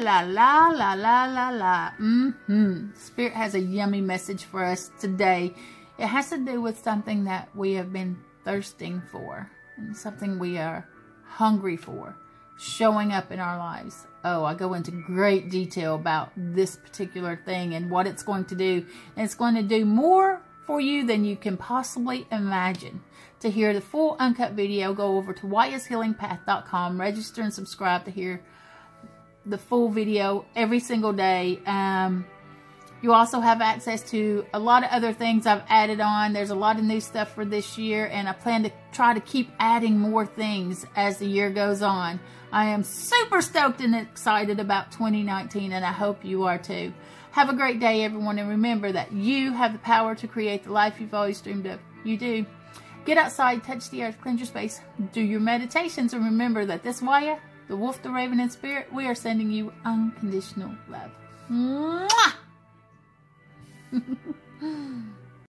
La la la la la la. Mm-hmm. Spirit has a yummy message for us today. It has to do with something that we have been thirsting for and something we are hungry for showing up in our lives. Oh, I go into great detail about this particular thing and what it's going to do. And it's going to do more for you than you can possibly imagine. To hear the full uncut video, go over to wayashealingpath.com, register and subscribe to hear the full video every single day. Um, you also have access to a lot of other things I've added on. There's a lot of new stuff for this year, and I plan to try to keep adding more things as the year goes on. I am super stoked and excited about 2019, and I hope you are too. Have a great day, everyone, and remember that you have the power to create the life you've always dreamed of. You do. Get outside, touch the earth, cleanse your space, do your meditations, and remember that this Waya, the wolf, the raven, and spirit, we are sending you unconditional love. Mwah!